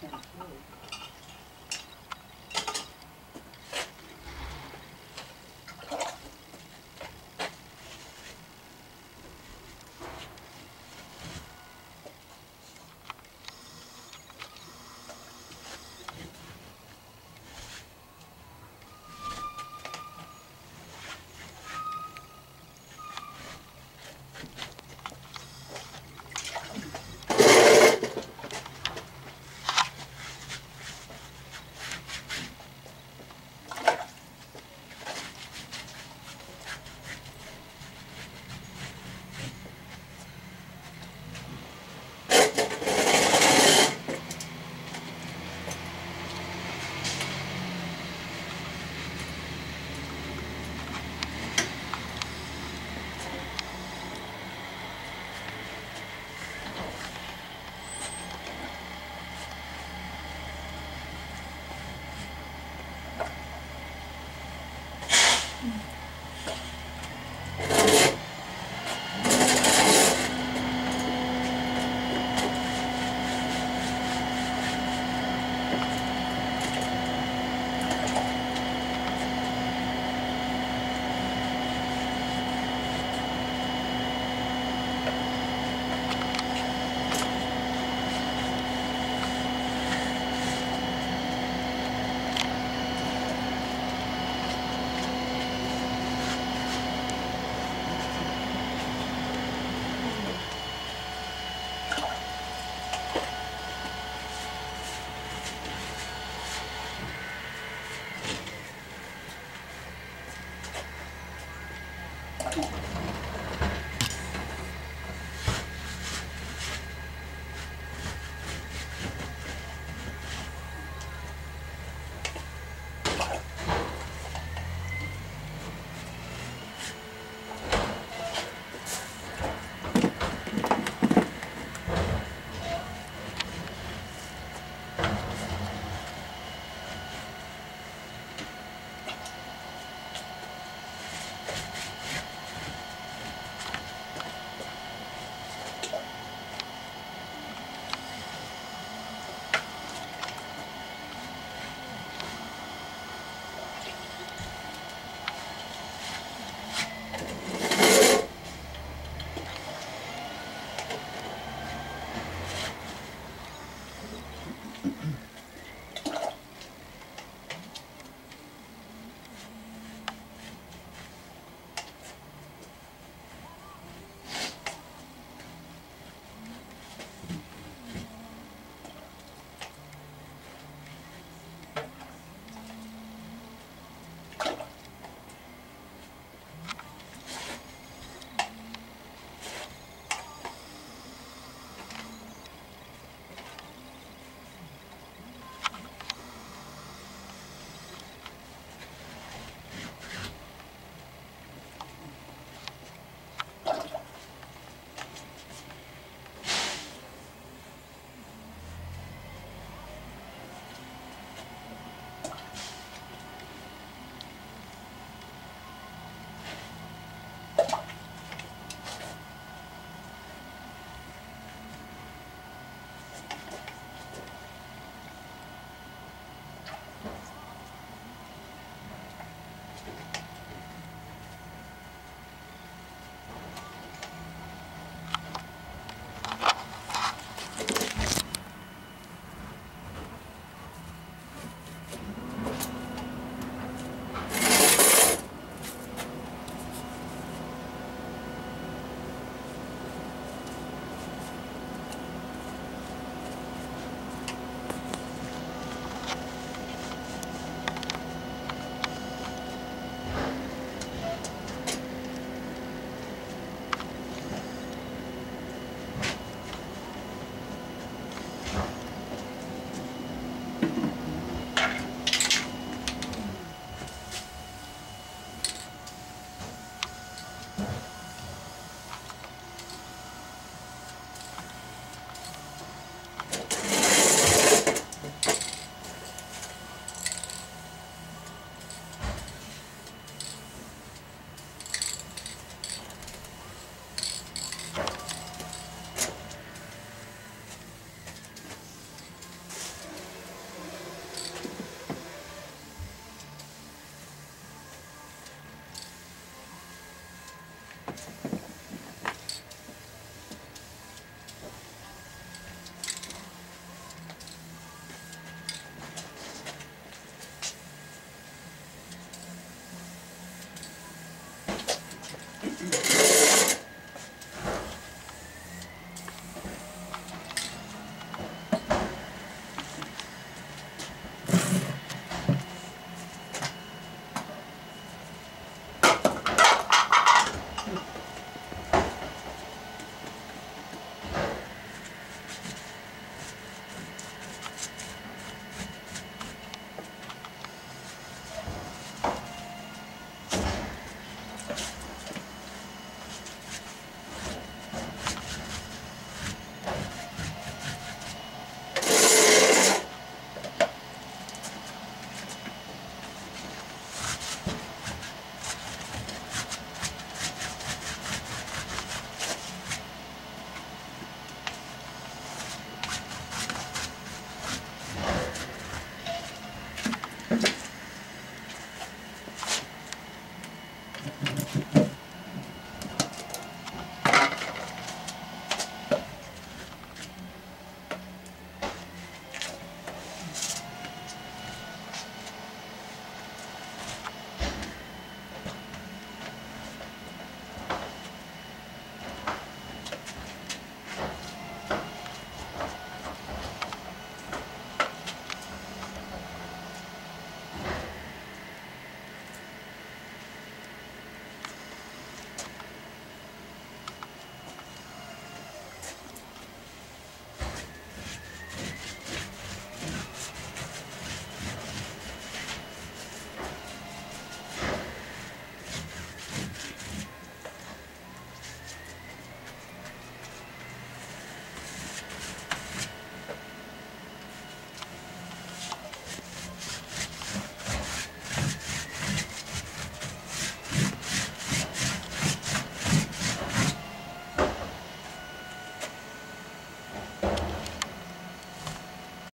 Pretty cool. Mm.